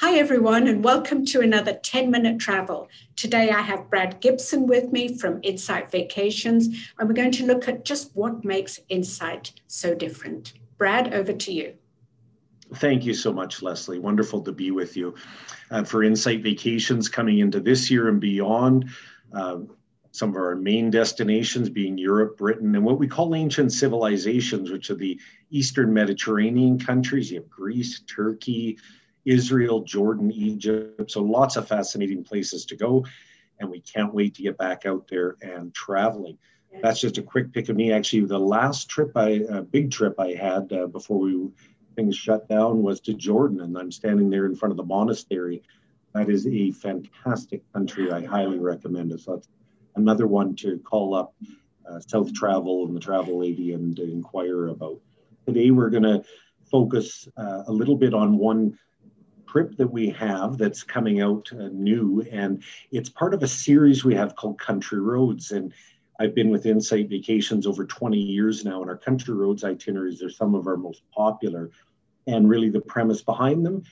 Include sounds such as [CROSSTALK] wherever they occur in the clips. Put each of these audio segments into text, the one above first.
Hi, everyone, and welcome to another 10 minute travel. Today I have Brad Gibson with me from Insight Vacations, and we're going to look at just what makes Insight so different. Brad, over to you. Thank you so much, Leslie. Wonderful to be with you. Uh, for Insight Vacations coming into this year and beyond, uh, some of our main destinations being Europe, Britain, and what we call ancient civilizations, which are the Eastern Mediterranean countries. You have Greece, Turkey, Israel, Jordan, Egypt. So lots of fascinating places to go. And we can't wait to get back out there and traveling. That's just a quick pick of me. Actually, the last trip I, a big trip I had uh, before we things shut down was to Jordan, and I'm standing there in front of the monastery. That is a fantastic country. I highly recommend it. So that's another one to call up uh, South Travel and the Travel Lady and inquire about. Today, we're going to focus uh, a little bit on one trip that we have that's coming out uh, new, and it's part of a series we have called Country Roads. And I've been with Insight Vacations over 20 years now, and our Country Roads itineraries are some of our most popular. And really, the premise behind them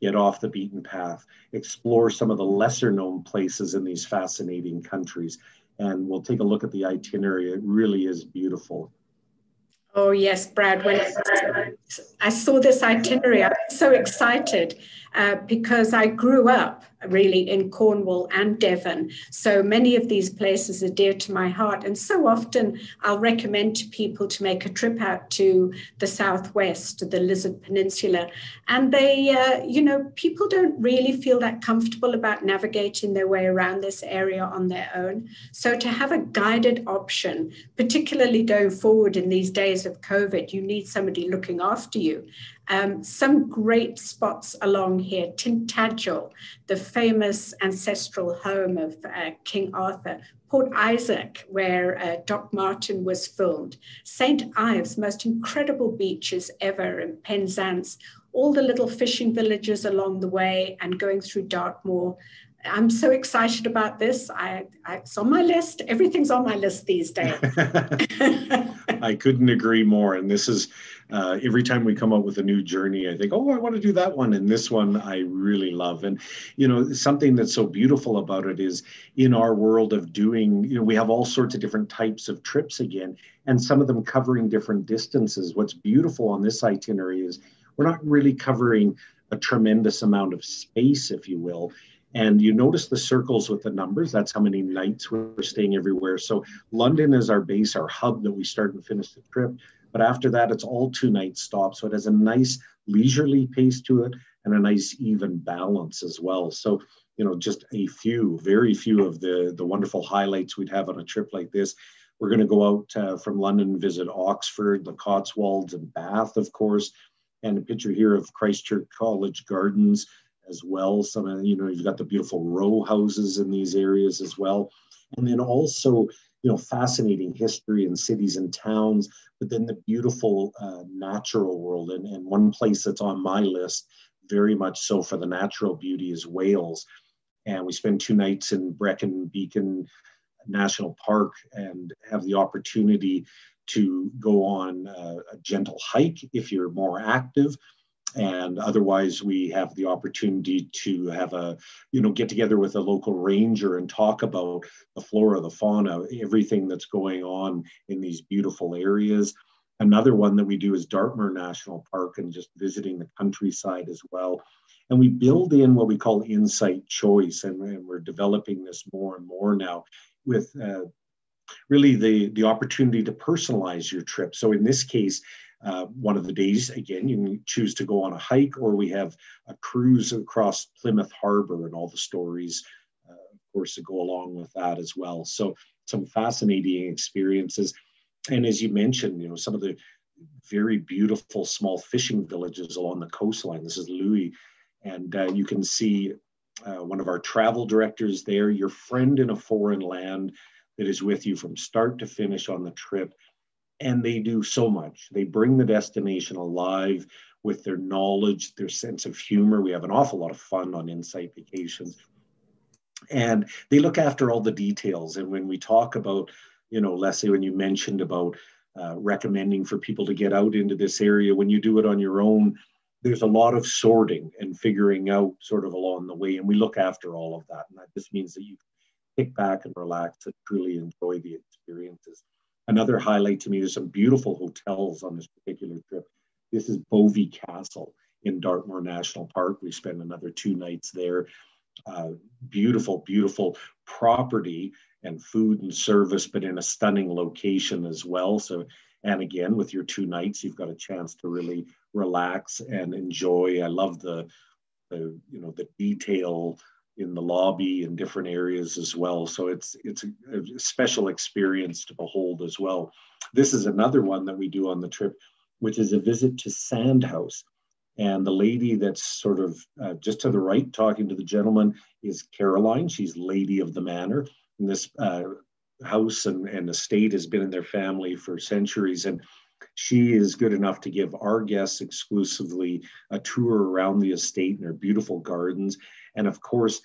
get off the beaten path, explore some of the lesser known places in these fascinating countries. And we'll take a look at the itinerary. It really is beautiful. Oh, yes, Brad. When I saw this itinerary, I was so excited uh, because I grew up really in Cornwall and Devon. So many of these places are dear to my heart. And so often I'll recommend to people to make a trip out to the Southwest, the Lizard Peninsula. And they, uh, you know, people don't really feel that comfortable about navigating their way around this area on their own. So to have a guided option, particularly going forward in these days of COVID, you need somebody looking after you. Um, some great spots along here Tintagel, the famous ancestral home of uh, King Arthur, Port Isaac, where uh, Doc Martin was filmed, St. Ives, most incredible beaches ever, in Penzance, all the little fishing villages along the way, and going through Dartmoor. I'm so excited about this. I, I, it's on my list. Everything's on my list these days. [LAUGHS] I couldn't agree more. And this is uh, every time we come up with a new journey, I think, oh, I want to do that one. And this one I really love. And, you know, something that's so beautiful about it is in our world of doing, you know, we have all sorts of different types of trips again, and some of them covering different distances. What's beautiful on this itinerary is we're not really covering a tremendous amount of space, if you will and you notice the circles with the numbers. That's how many nights we're staying everywhere. So London is our base, our hub that we start and finish the trip. But after that, it's all two night stops. So it has a nice leisurely pace to it and a nice even balance as well. So, you know, just a few, very few of the, the wonderful highlights we'd have on a trip like this. We're going to go out uh, from London, visit Oxford, the Cotswolds, and Bath, of course. And a picture here of Christchurch College Gardens as well. Some, you know, you've got the beautiful row houses in these areas as well. And then also, you know, fascinating history and cities and towns, but then the beautiful uh, natural world. And, and one place that's on my list, very much so for the natural beauty, is Wales. And we spend two nights in Brecon Beacon National Park and have the opportunity to go on a, a gentle hike if you're more active and otherwise we have the opportunity to have a you know get together with a local ranger and talk about the flora the fauna everything that's going on in these beautiful areas. Another one that we do is dartmoor national park and just visiting the countryside as well. And we build in what we call insight choice and, and we're developing this more and more now with uh, really the the opportunity to personalize your trip. So in this case uh, one of the days. Again, you can choose to go on a hike, or we have a cruise across Plymouth Harbor and all the stories, uh, of course, to go along with that as well. So some fascinating experiences. And as you mentioned, you know, some of the very beautiful small fishing villages along the coastline. This is Looe, and uh, you can see uh, one of our travel directors there, your friend in a foreign land that is with you from start to finish on the trip and they do so much. They bring the destination alive with their knowledge, their sense of humor. We have an awful lot of fun on Insight Vacations. And they look after all the details. And when we talk about, you know, Leslie, when you mentioned about uh, recommending for people to get out into this area, when you do it on your own, there's a lot of sorting and figuring out sort of along the way, and we look after all of that. And that just means that you kick back and relax and truly enjoy the experiences. Another highlight to me, there's some beautiful hotels on this particular trip. This is Bovey Castle in Dartmoor National Park. We spent another two nights there. Uh, beautiful, beautiful property and food and service, but in a stunning location as well. So, and again, with your two nights, you've got a chance to really relax and enjoy. I love the, the you know, the detail in the lobby and different areas as well. So it's it's a, a, special experience to behold as well. This is another one that we do on the trip, which is a visit to Sandhouse. And the lady that's sort of uh, just to the right talking to the gentleman is Caroline. She's lady of the manor. And this uh, house and, and estate has been in their family for centuries. And she is good enough to give our guests exclusively a tour around the estate and their beautiful gardens. And of course,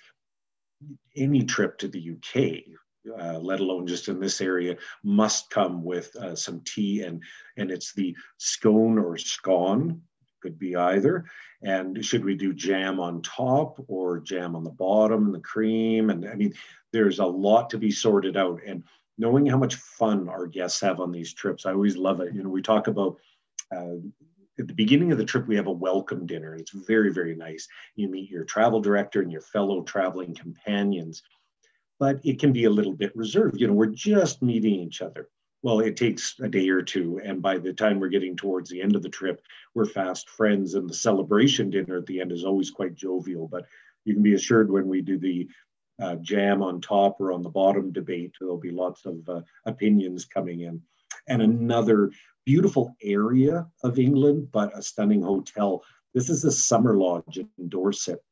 any trip to the UK, uh, let alone just in this area, must come with uh, some tea, and and it's the scone or scone, could be either. And should we do jam on top or jam on the bottom, and the cream? And I mean, there's a lot to be sorted out. And knowing how much fun our guests have on these trips, I always love it. You know, we talk about uh, at the beginning of the trip, we have a welcome dinner. It's very, very nice. You meet your travel director and your fellow traveling companions, but it can be a little bit reserved. You know, we're just meeting each other. Well, it takes a day or two. And by the time we're getting towards the end of the trip, we're fast friends. And the celebration dinner at the end is always quite jovial. But you can be assured when we do the uh, jam on top or on the bottom debate, there'll be lots of uh, opinions coming in. And another beautiful area of England, but a stunning hotel. This is the Summer Lodge in Dorset.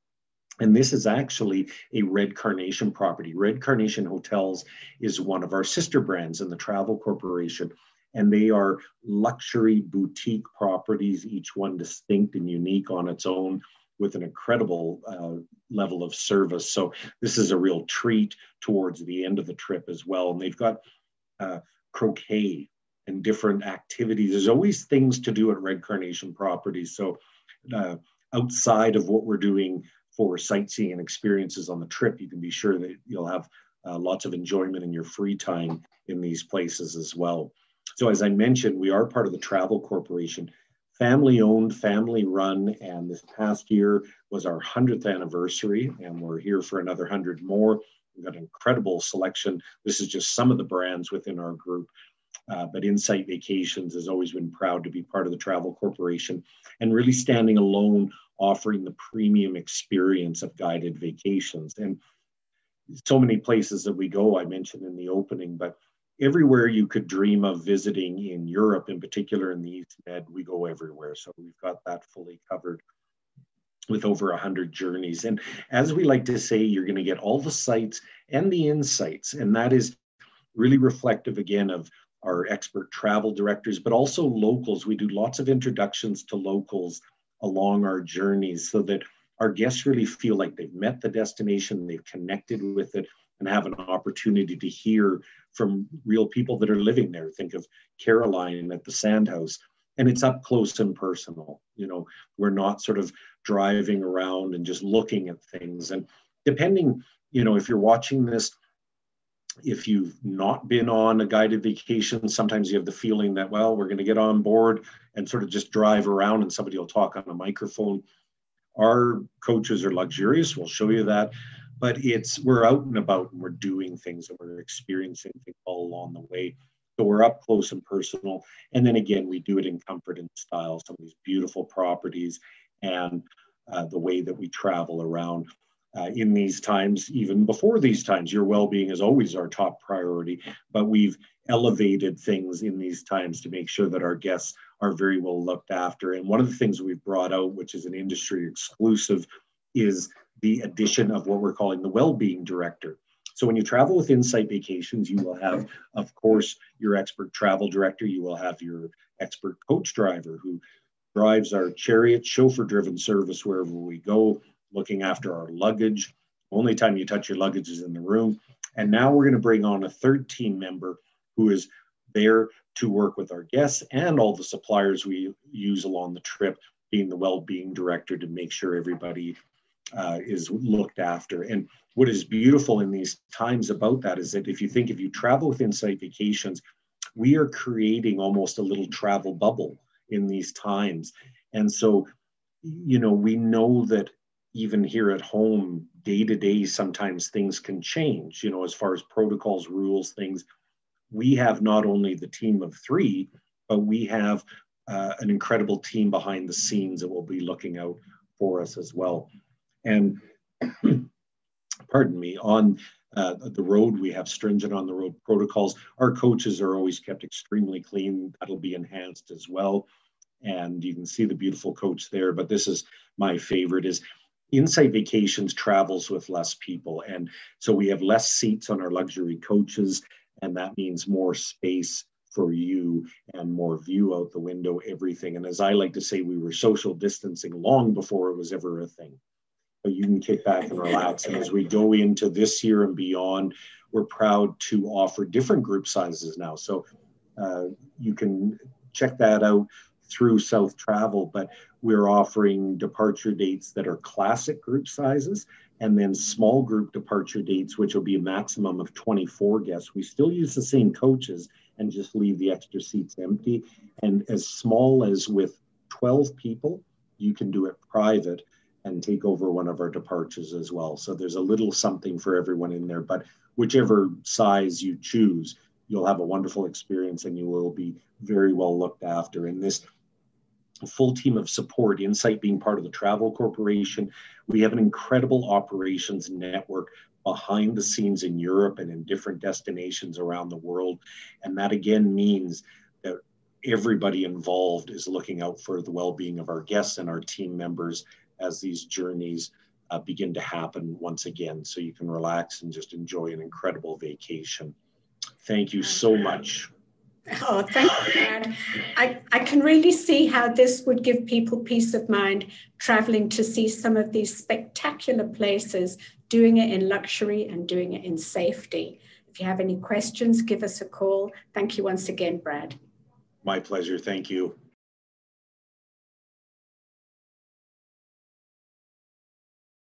And this is actually a Red Carnation property. Red Carnation Hotels is one of our sister brands in the Travel Corporation. And they are luxury boutique properties, each one distinct and unique on its own with an incredible uh, level of service. So this is a real treat towards the end of the trip as well. And they've got uh, croquet and different activities. There's always things to do at Red Carnation properties. So uh, outside of what we're doing for sightseeing and experiences on the trip, you can be sure that you'll have uh, lots of enjoyment in your free time in these places as well. So as I mentioned, we are part of the Travel Corporation, family owned, family run, and this past year was our 100th anniversary, and we're here for another 100 more. We've got an incredible selection. This is just some of the brands within our group. Uh, but Insight Vacations has always been proud to be part of the Travel Corporation and really standing alone, offering the premium experience of guided vacations. And so many places that we go, I mentioned in the opening, but everywhere you could dream of visiting in Europe, in particular in the East Med, we go everywhere. So we've got that fully covered with over 100 journeys. And as we like to say, you're going to get all the sights and the insights. And that is really reflective again of our expert travel directors, but also locals. We do lots of introductions to locals along our journeys so that our guests really feel like they've met the destination, they've connected with it, and have an opportunity to hear from real people that are living there. Think of Caroline at the Sandhouse, and it's up close and personal. You know, we're not sort of driving around and just looking at things. And depending, you know, if you're watching this if you've not been on a guided vacation, sometimes you have the feeling that, well, we're going to get on board and sort of just drive around and somebody will talk on a microphone. Our coaches are luxurious, we'll show you that. But it's we're out and about and we're doing things and we're experiencing things all along the way. So we're up close and personal. And then again, we do it in comfort and style, some of these beautiful properties and uh, the way that we travel around uh, in these times, even before these times. Your well being is always our top priority, but we've elevated things in these times to make sure that our guests are very well looked after. And one of the things we've brought out, which is an industry exclusive, is the addition of what we're calling the well being director. So when you travel with Insight Vacations, you will have, of course, your expert travel director, you will have your expert coach driver who drives our chariot chauffeur driven service wherever we go looking after our luggage. Only time you touch your luggage is in the room. And now we're going to bring on a third team member who is there to work with our guests and all the suppliers we use along the trip being the well-being director to make sure everybody uh, is looked after. And what is beautiful in these times about that is that if you think if you travel with Insight Vacations, we are creating almost a little travel bubble in these times. And so, you know, we know that even here at home, day to day, sometimes things can change, you know, as far as protocols, rules, things. We have not only the team of three, but we have uh, an incredible team behind the scenes that will be looking out for us as well. And [CLEARS THROAT] pardon me, on uh, the road, we have stringent on the road protocols. Our coaches are always kept extremely clean. That'll be enhanced as well. And you can see the beautiful coach there. But this is my favorite is Insight Vacations travels with less people. And so we have less seats on our luxury coaches. And that means more space for you and more view out the window, everything. And as I like to say, we were social distancing long before it was ever a thing but you can kick back and relax. And as we go into this year and beyond, we're proud to offer different group sizes now. So uh, you can check that out through South Travel, but we're offering departure dates that are classic group sizes and then small group departure dates, which will be a maximum of 24 guests. We still use the same coaches and just leave the extra seats empty. And as small as with 12 people, you can do it private and take over one of our departures as well. So there's a little something for everyone in there, but whichever size you choose, you'll have a wonderful experience and you will be very well looked after. In this full team of support, Insight being part of the Travel Corporation, we have an incredible operations network behind the scenes in Europe and in different destinations around the world. And that again means that everybody involved is looking out for the well being of our guests and our team members as these journeys uh, begin to happen once again. So you can relax and just enjoy an incredible vacation. Thank you so much. Oh, thank you, Brad. I, I can really see how this would give people peace of mind traveling to see some of these spectacular places, doing it in luxury and doing it in safety. If you have any questions, give us a call. Thank you once again, Brad. My pleasure. Thank you.